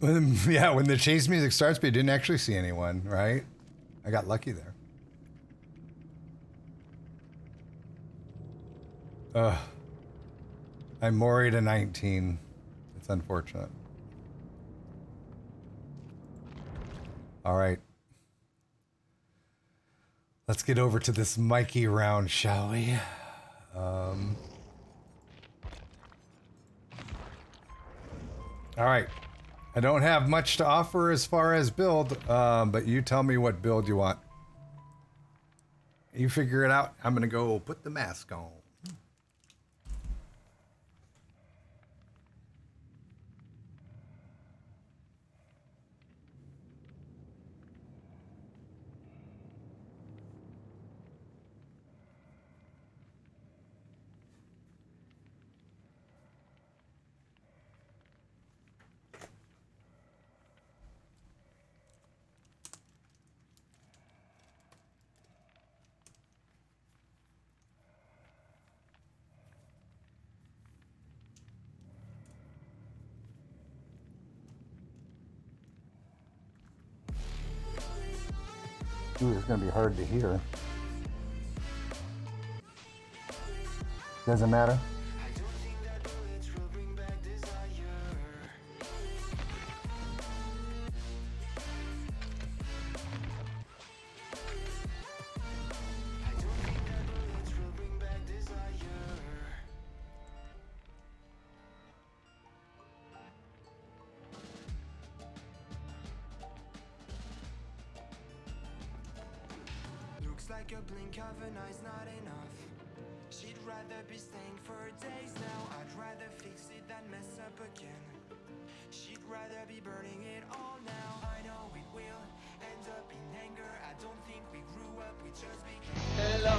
Yeah, when the chase music starts, but you didn't actually see anyone, right? I got lucky there. Ugh. I'm Mori to 19. It's unfortunate. All right. Let's get over to this Mikey round, shall we? Um, all right. I don't have much to offer as far as build, um, but you tell me what build you want. You figure it out. I'm going to go put the mask on. Ooh, it's going to be hard to hear. Doesn't matter. Like a blink of an eye's not enough. She'd rather be staying for days now. I'd rather fix it than mess up again. She'd rather be burning it all now. I know it will end up in anger. I don't think we grew up, we just became. Hello,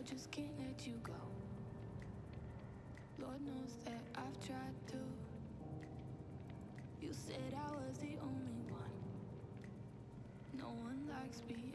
I just can't let you go. Lord knows that I've tried to. You said I was the only one. No one likes being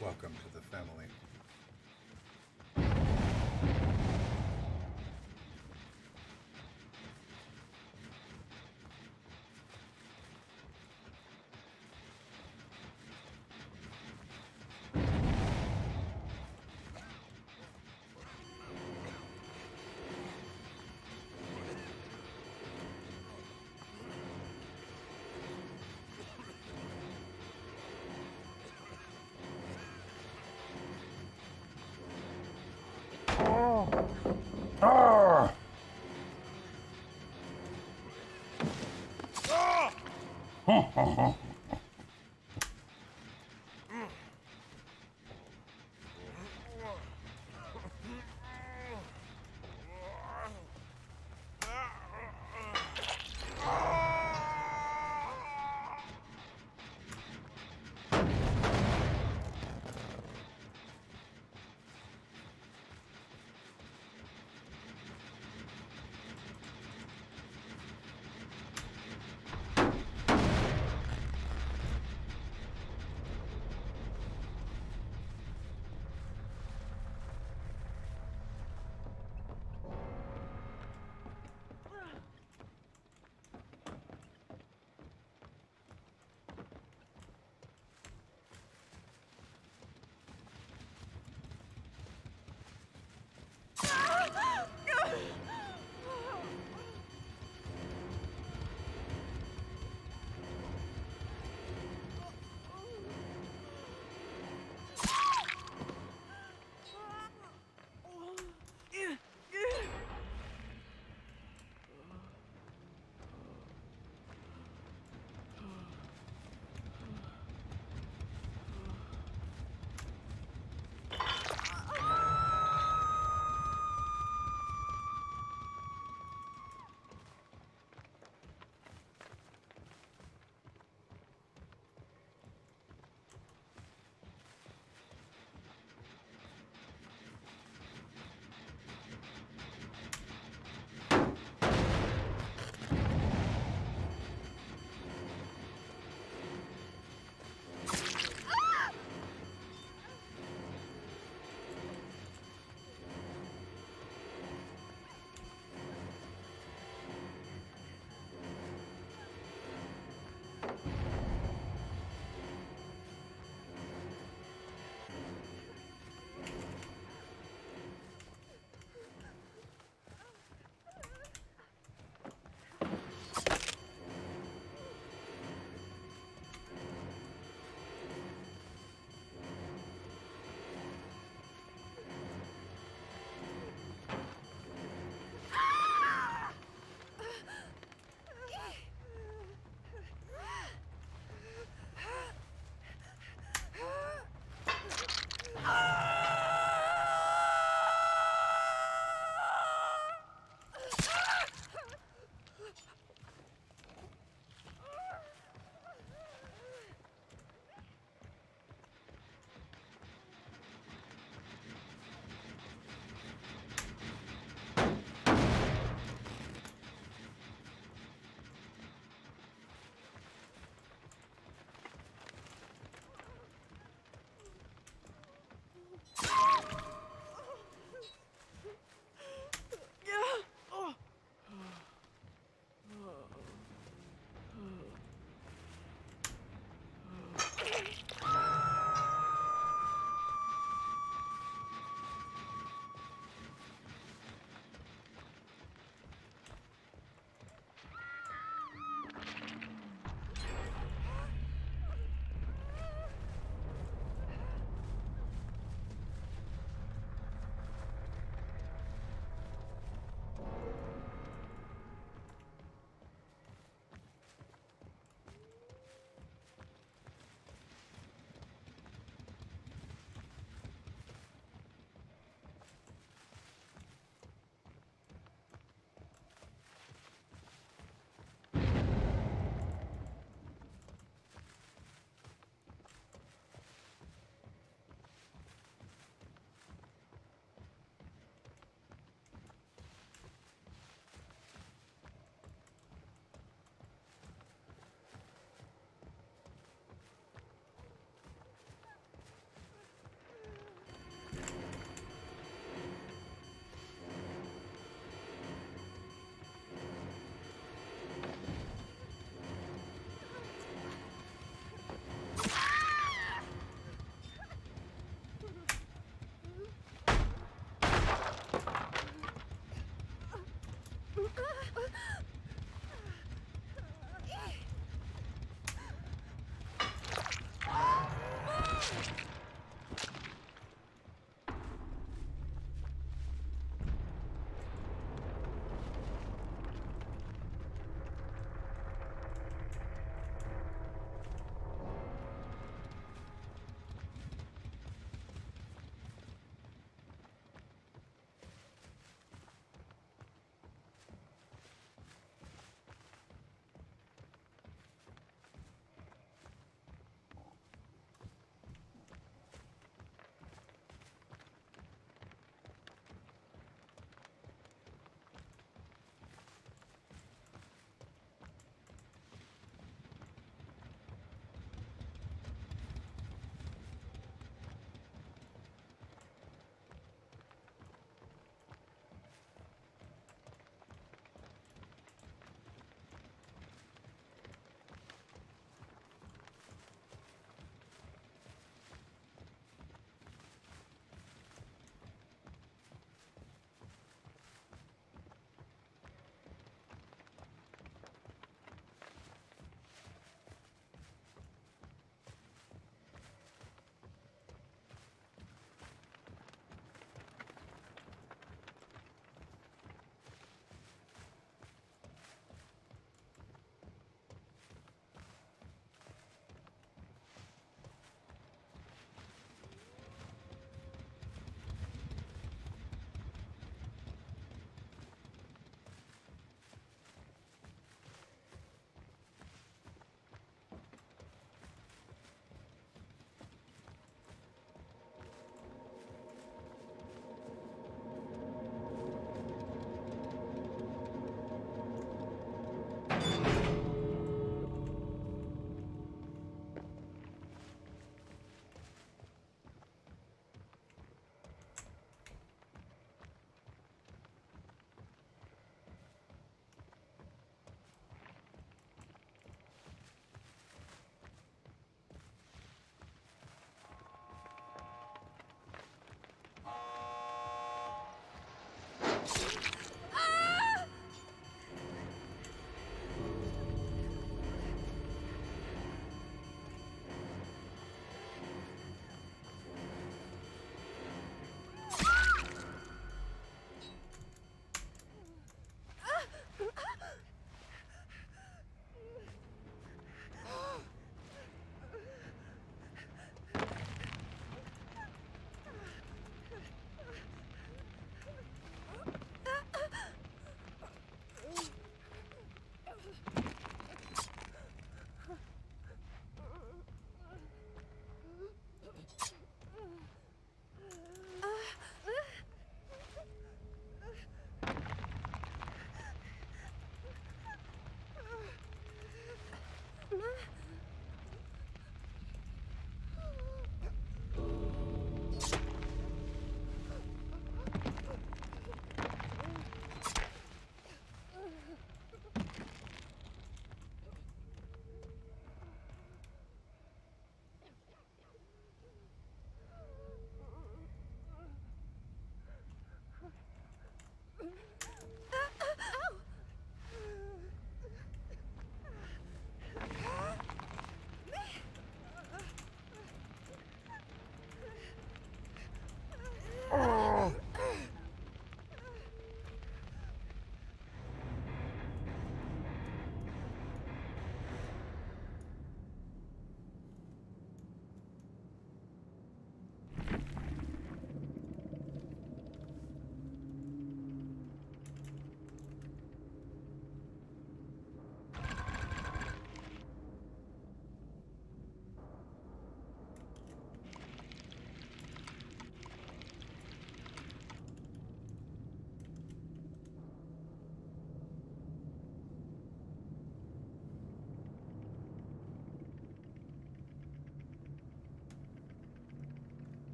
Welcome to the family. Ah! Ho, ho, ho.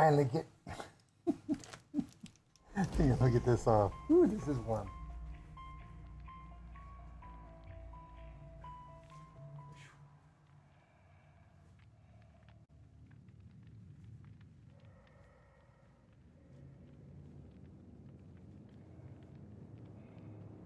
Finally get. Look at this off. Ooh, this is warm.